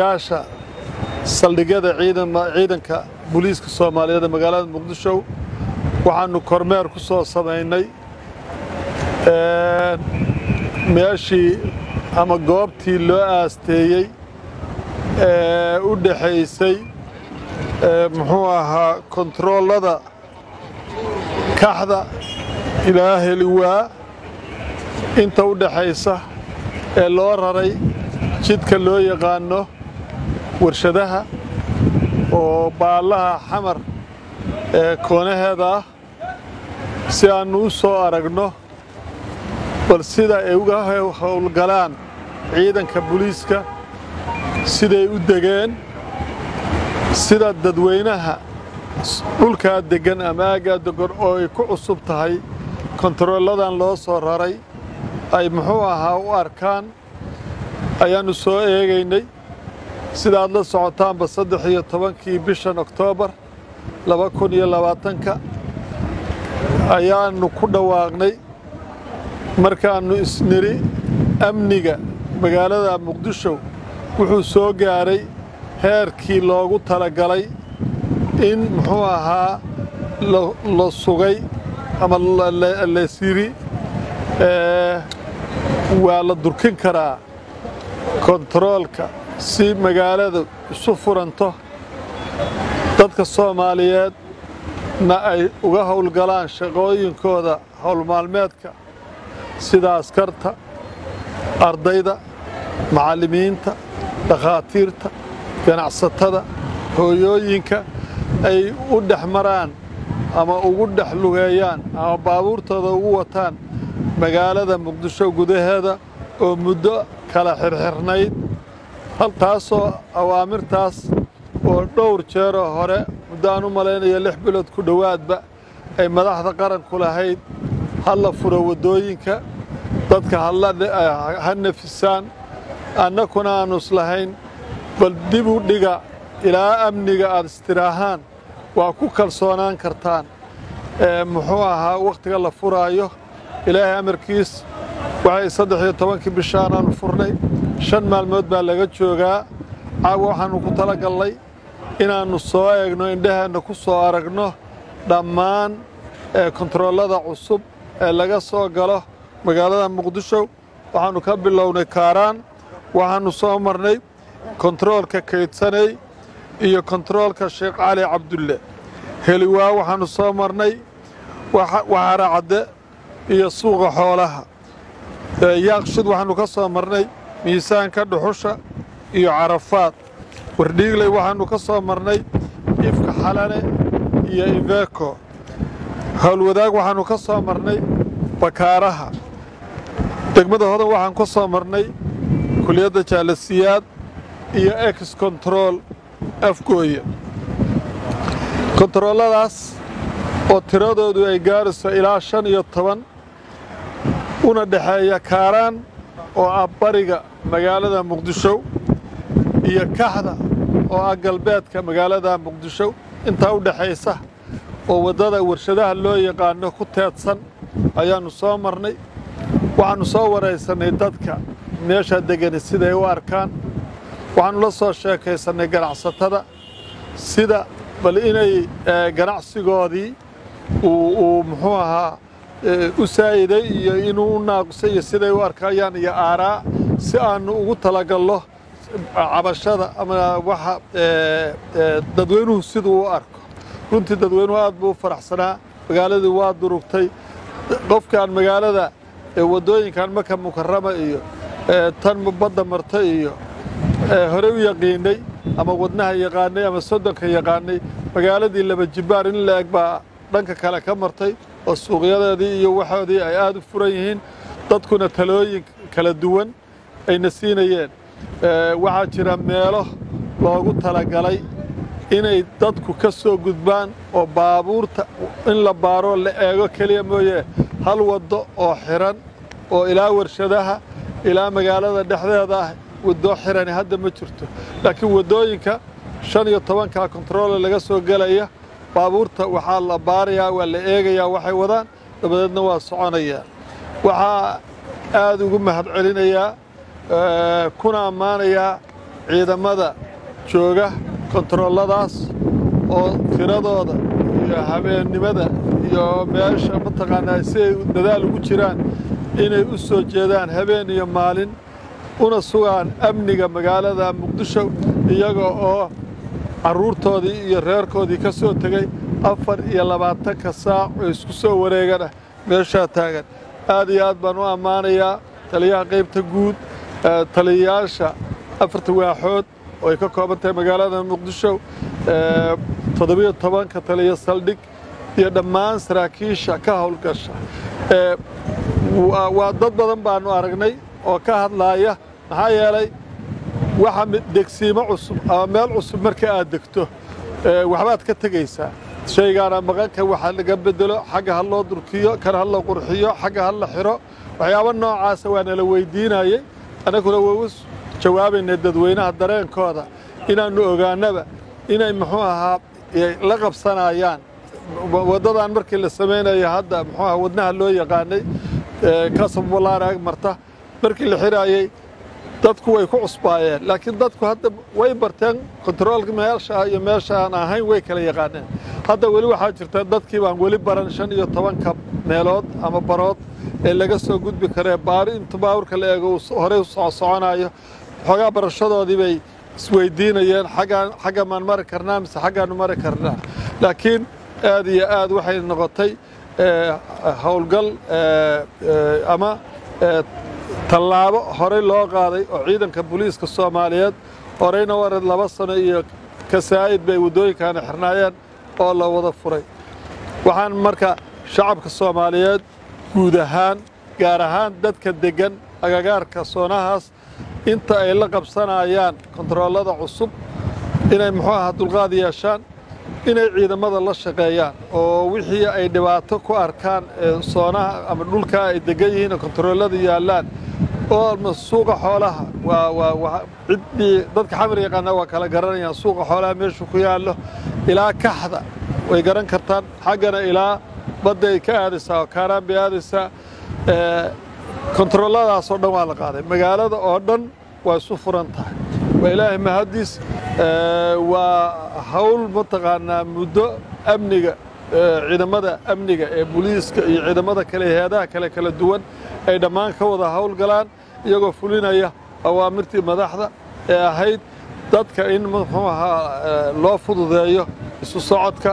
yaasha saldhigyada ciidanka booliiska soomaaliyeed ee magaalada muqdisho waxaannu kormeer ku soo samaynay meeshii ama goobtii loo aasteeyey ee u dhaxaysay muxuu ahaa kontaroolada kaxda ilaa heliwaa inta u dhaxaysa ee loo raray jidka loo yaqaanno warshadaha oo baallaha xamar ee koonaheeda ah si aannu u soo aragno bal sida ay uga howlgalaan ciidanka booliiska siday u degeen sida dadweynaha dhulkaa deggan ama aaggaa deggan oo ay ku cusub tahay kontarooladan loo soo raray ay muxuu ahaa u arkaan ayaannu soo eegaynay sidaad la socotaanba saddex iyo tobankii bishan oktoobar laba kun iyo labaatanka ayaannu ku dhawaaqnay markaannu isniri amniga magaalada muqdisho wuxuu soo gaaray heerkii loogu talagalay in muxuu ahaa la sugay ama lasyiri waa la durkin karaa kontaroolka si magaaladu isu furanto dadka soomaaliyeedna ay uga howlgalaan shaqooyinkooda howlmaalmeedka sida askarta ardayda macallimiinta dhakhaatiirta ganacsatada hooyooyinka ay u dhex maraan ama ugu dhex lugeeyaan ama baabuurtooda ugu wataan magaalada muqdisho gudaheeda oo muddo kala xirxirnayd haltaasoo awaamirtaas oo dhowr jeeroo hore muddo aan u malaynayo lix bilood ku dhowaadba ay madaxda qaranku lahayd ha la furo waddooyinka. Dadka ha nafisaan. Annakuna aannu islahayn bal dib u dhiga ilaa amniga aad istiraahaan waa ku kalsoonaan kartaan. Muxuu ahaa wakhtiga la furaayo. Ilaahay amarkiis waxay saddex iyo tobankii bishaanaannu furnay shan maalmood baa laga joogaa. Caawa waxaannu ku tala gallay inaannu soo eegno indhaheenna ku soo aragno dhammaan kontaroolada cusub ee laga soo galo magaalada muqdisho. Waxaannu ka bilownay kaaraan waxaannu soo marnay kontaroolka kaydsanay iyo kontaroolka sheekh cali cabdulle. Heliwaa waxaannu soo marnay waxaara cadde iyo suuqa xoolaha. Yaaqshid waxaannu ka soo marnay miisaanka dhuxusha iyo carafaad. Wardhiigley waxaannu ka soo marnay ifka xalane iyo iveeko howlwadaag waxaannu ka soo marnay bakaaraha. Degmada hodan waxaan ka soo marnay kuliyadda jaalasiyaad iyo ex kontarool afgooye. Kontarooladaas oo tiradoodu ay gaarayso ilaa shan iyo toban una dhexeeya kaaraan oo ah bariga magaalada muqdisho iyo kaxda oo ah galbeedka magaalada muqdisho intaa u dhexaysa oo waddada warshadaha loo yaqaano ku teedsan ayaannu soo marnay. Waxaannu soo waraysannay dadka meeshaa degani siday u arkaan. Waxaannu la soo sheekaysannay ganacsatada sida bal inay ganacsigoodii uu muxuu ahaa u saa'iday iyo inuu u naaqusay iyo siday u arkayaan iyo aaraa si aannu ugu talagallo cabashada ama waxa dadweynuhu siduu u arko. Runtii dadweynuhu aad buu u faraxsanaa magaaladii waa durugtay. Qofkaan magaalada waddooyinkan maka mukarama iyo tan badda marta iyo hore u yaqiinnay ama wadnaha yaqaanay ama soddonka yaqaanay magaaladii laba jibbaar in la eg baa dhanka kale ka martay oo suuqyadeedii iyo waxoodii ay aad u furan yihiin dadkuna talooyin kala duwan ayna siinayeen. Waxaa jira meelo loogu talagalay inay dadku ka soo gudbaan oo baabuurta in la baaroo la eego keliya mooye. Hal waddo oo xiran oo ilaa warshadaha ilaa magaalada dhexdeeda ah waddo xirani hadda ma jirto. Laakiin waddooyinka shan iyo tobankaa kontaroole laga soo gelaya baabuurta waxaa la baarayaa waa la eegayaa waxay wadaan dabadeedna waa soconayaa waxaa aad ugu mahad celinayaa kuna ammaanayaa ciidamada jooga kontarooladaas oo tiradooda iyo habeennimada iyo meesha mataqaanaa si ay dadaal ugu jiraan inay u soo jeedaan habeen iyo maalin una sugaan amniga magaalada muqdisho iyaga oo carruurtoodii iyo reerkoodii ka soo tegey afar iyo labaatanka saac oo isku soo wareegana meeshaa taagan. Aad iyo aad baan u ammaanayaa taliyaha qaybta guud taliyayaasha afarta waaxood oo ay ka kooban tahay magaalada muqdisho toddobiyo tobanka taliya saldhig iyo dhammaan saraakiisha ka howlgasha. Waa dad badan baannu aragnay oo ka hadlaaya maxaa yeelay waxa degsiimo cusub ama meel cusub marka aad degto waxbaad ka tegaysaa. Shaygaana maqanka waxa laga bedelo xagga ha loo durkiyo kan ha la qurxiyo xagga ha la xiro. Waxyaabo noocaasa waa nala weydiinayey. Annaguna waa u jawaabaynay dadweynaha dareenkooda. Inaannu ogaanaba inay muxuu ahaa la qabsanayaan. Waddadan markii la samaynaya hadda muxuu aha wadnaha loo yaqaanay kasabulaana ag marta. Markii la xiraayey dadku way ku cusbaayeen laakiin dadku hadda way barteen kontaroolka meesha iyo meesha aan ahayn way kala yaqaaneen. Hadda weli waxaa jirta dadkii baan weli baran shan iyo tobanka meelood ama barood ee laga soo gudbi karee baari. Inta baawurka la eego horey u xoogaa barashadoodii bay isweydiinayeen xagga maan mari karnaa mise xaggaannu mari karnaa. Laakiin aad iyo aad waxay noqotay howlgal ama tallaabo horey loo qaaday oo ciidanka booliiska soomaaliyeed horeyna wared laba sano iyo kasaa'id bay waddooyinkaana xirnaayeen oo la wada furay. Waxaan marka shacabka soomaaliyeed guud ahaan gaar ahaan dadka deggan agagaarka soonahaas inta ay la qabsanayaan kontaroolada cusub inay muxuu ahaa dulqaad yeeshaan inay ciidamada la shaqeeyaan oo wixii ay dhibaato ku arkaan soonaha ama dhulkaa ay degan yihiin oo kontaroolada yaallaan oo suuqa xoolaha. Waa ciddii dadka xamar yaqaana waa kala garanayaan suuqa xoolaha meeshu ku yaallo ilaa kaxda way garan kartaan xaggana ilaa badda ay ka aadaysaa oo kaaraan bay aadaysaa kontarooladaasoo dhan waa la qaaday. Magaalada oo dhan waa isu furan tahay. Waa ilaahay mahaddiis waa hawl mataqaanaa muddo amniga ciidamada amniga ee booliiska iyo ciidamada kale heedaha kale kala duwan ay dhammaan ka wada howlgalaan iyagoo fulinaya awaamirtii madaxda ee ahayd dadka in muxuu ahaa loo fududeeyo isu socodka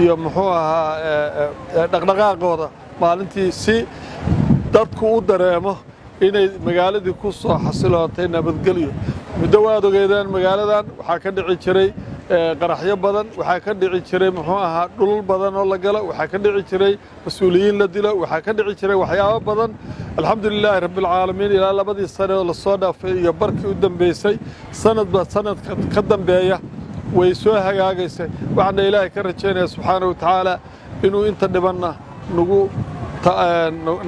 iyo muxuu ahaa dhaqdhaqaaqooda maalintii si dadku u dareemo inay magaaladii ku soo xasiloontay nabadgelyo. Muddo waad ogeedeen magaaladan waxaa ka dhici jiray qaraxyo badan waxaa ka dhici jiray muxuu ahaa dhulal badan oo la galo waxaa ka dhici jiray mas'uuliyiin la dilo waxaa ka dhici jiray waxyaabo badan. Alxamdulilaahi rabbialcaalamiin ilaa labadii sane oo la soo dhaafay iyo barkii u dambeysay sanadba sanadka ka dambeeya way soo hagaagaysay. Waxaana ilaahay ka rajaynaya subxaana wa tacaala inuu inta dhibanna nagu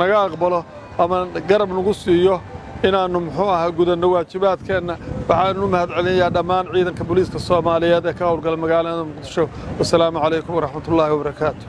naga aqbalo ama garab nagu siiyo inaannu muxuu ahaa gudanno waajibaadkeenna waxaanu u mahad celinayaa dhammaan ciidanka booliiska soomaaliyeed ee ka howlgala magaalada muqdisho. Wasalaamu calaykum waraxmat ullaahi wabarakaatu